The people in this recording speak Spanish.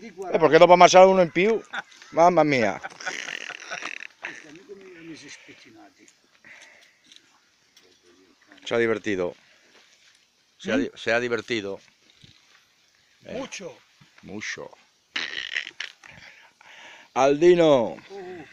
di Eh, 40. perché dopo ammassare uno in più? Mamma mia. Se ha divertito. se ha, divertido si ha divertito. Eh. Muccio. Muscio. Aldino. Oh,